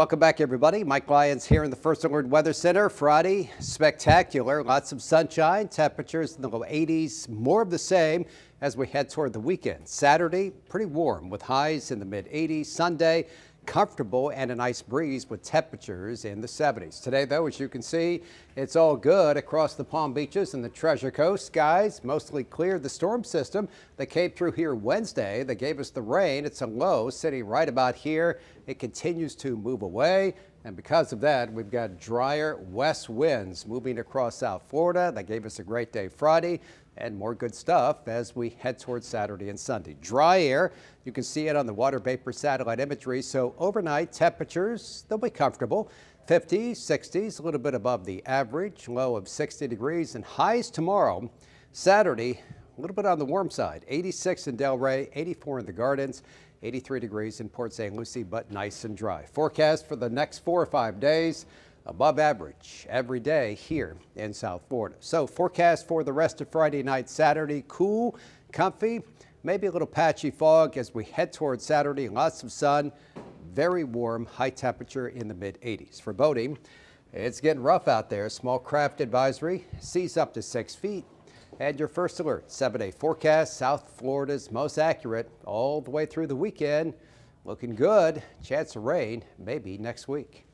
Welcome back, everybody. Mike Lyons here in the First Alert Weather Center. Friday, spectacular. Lots of sunshine, temperatures in the low 80s, more of the same as we head toward the weekend. Saturday, pretty warm with highs in the mid 80s. Sunday, comfortable and a nice breeze with temperatures in the 70s. Today, though, as you can see, it's all good across the Palm Beaches and the Treasure Coast. Skies mostly clear. The storm system that came through here Wednesday that gave us the rain. It's a low sitting right about here. It continues to move away. And because of that, we've got drier west winds moving across South Florida. That gave us a great day Friday and more good stuff as we head towards Saturday and Sunday. Dry air, you can see it on the water vapor satellite imagery. So overnight temperatures, they'll be comfortable. 50s, 60s, a little bit above the average, low of 60 degrees and highs tomorrow. Saturday, a little bit on the warm side, 86 in Delray, 84 in the Gardens, 83 degrees in Port St. Lucie, but nice and dry. Forecast for the next four or five days above average every day here in South Florida. So forecast for the rest of Friday night, Saturday, cool, comfy, maybe a little patchy fog as we head towards Saturday. Lots of sun, very warm, high temperature in the mid 80s. For boating, it's getting rough out there. Small craft advisory, seas up to six feet. And your first alert, seven day forecast, South Florida's most accurate all the way through the weekend. Looking good. Chance of rain maybe next week.